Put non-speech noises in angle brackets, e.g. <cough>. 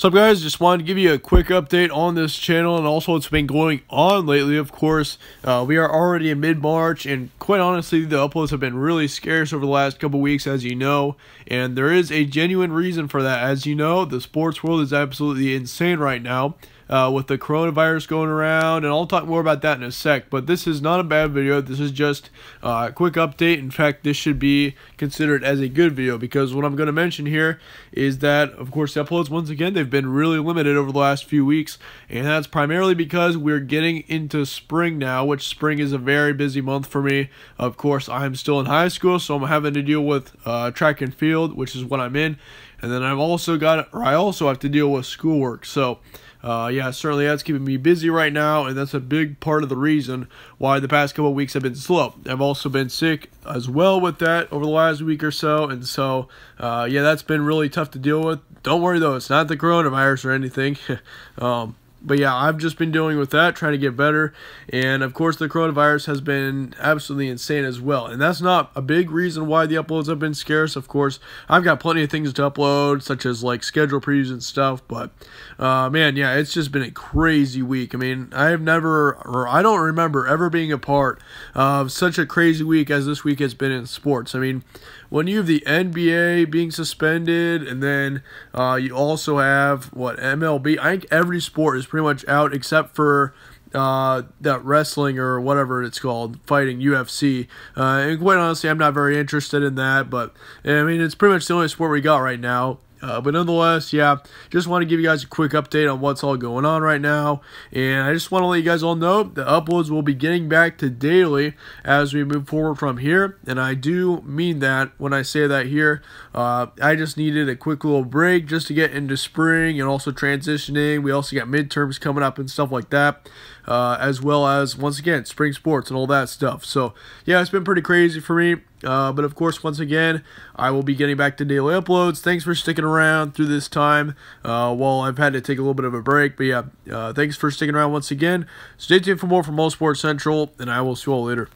So guys, just wanted to give you a quick update on this channel and also what's been going on lately. Of course, uh, we are already in mid-March and quite honestly, the uploads have been really scarce over the last couple weeks as you know. And there is a genuine reason for that. As you know, the sports world is absolutely insane right now uh, with the coronavirus going around, and I'll talk more about that in a sec. But this is not a bad video. This is just uh, a quick update. In fact, this should be considered as a good video because what I'm going to mention here is that, of course, the uploads, once again, they've been really limited over the last few weeks, and that's primarily because we're getting into spring now, which spring is a very busy month for me. Of course, I'm still in high school, so I'm having to deal with uh, track and field, which is what I'm in, and then I've also got, or I also have to deal with schoolwork. So, uh, yeah, certainly that's keeping me busy right now, and that's a big part of the reason why the past couple weeks have been slow. I've also been sick as well with that over the last week or so, and so, uh, yeah, that's been really tough to deal with. Don't worry, though, it's not the coronavirus or anything. <laughs> um, but yeah, I've just been dealing with that, trying to get better. And of course, the coronavirus has been absolutely insane as well. And that's not a big reason why the uploads have been scarce. Of course, I've got plenty of things to upload, such as like schedule previews and stuff. But uh, man, yeah, it's just been a crazy week. I mean, I have never, or I don't remember ever being a part of such a crazy week as this week has been in sports. I mean, when you have the NBA being suspended, and then uh, you also have what MLB. I think every sport is pretty much out except for uh, that wrestling or whatever it's called, fighting UFC. Uh, and quite honestly, I'm not very interested in that. But I mean, it's pretty much the only sport we got right now. Uh, but nonetheless, yeah, just want to give you guys a quick update on what's all going on right now. And I just want to let you guys all know the uploads will be getting back to daily as we move forward from here. And I do mean that when I say that here. Uh, I just needed a quick little break just to get into spring and also transitioning. We also got midterms coming up and stuff like that. Uh, as well as, once again, spring sports and all that stuff. So, yeah, it's been pretty crazy for me. Uh, but of course, once again, I will be getting back to daily uploads. Thanks for sticking around through this time uh, while I've had to take a little bit of a break. But yeah, uh, thanks for sticking around once again. Stay tuned for more from All Sports Central, and I will see you all later.